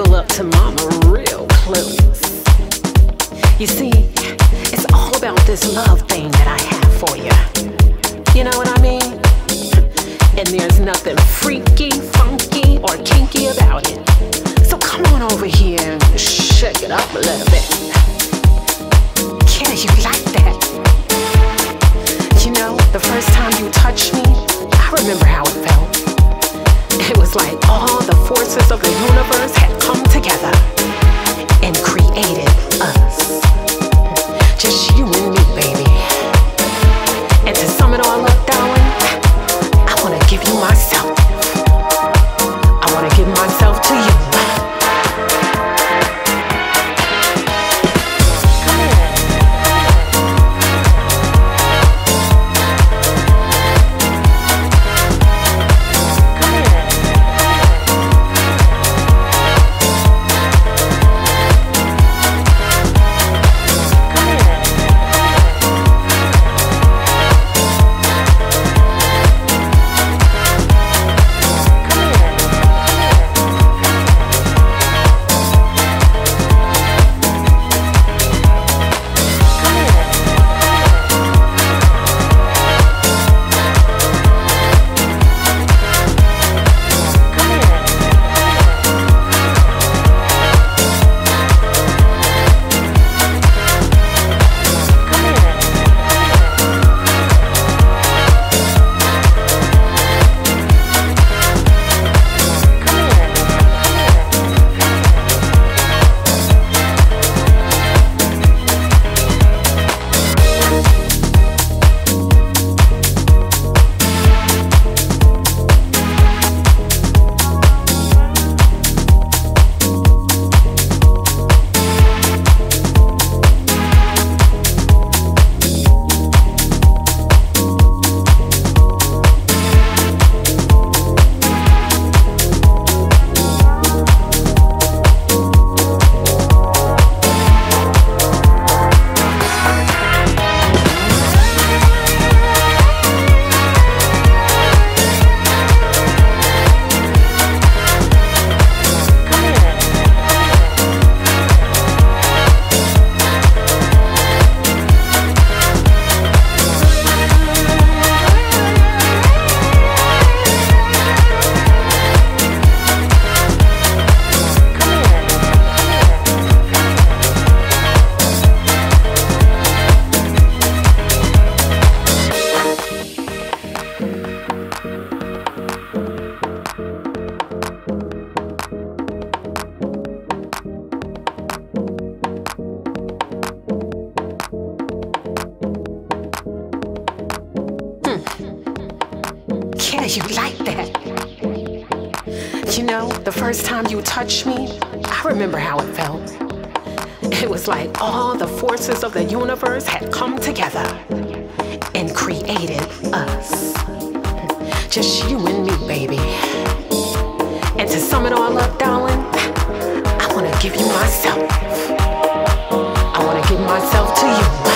snuggle up to mama real close. You see, it's all about this love thing that I have for you. You know what I mean? And there's nothing freaky, funky, or kinky about it. So come on over here and shake it up a little bit. Yeah, you like that? You know, the first time you touched me, I remember how was like all the forces of the universe had come together and created us. Just you and me, Yeah, you like that. You know, the first time you touched me, I remember how it felt. It was like all the forces of the universe had come together and created us. Just you and me, baby. And to sum it all up, darling, I wanna give you myself. I wanna give myself to you.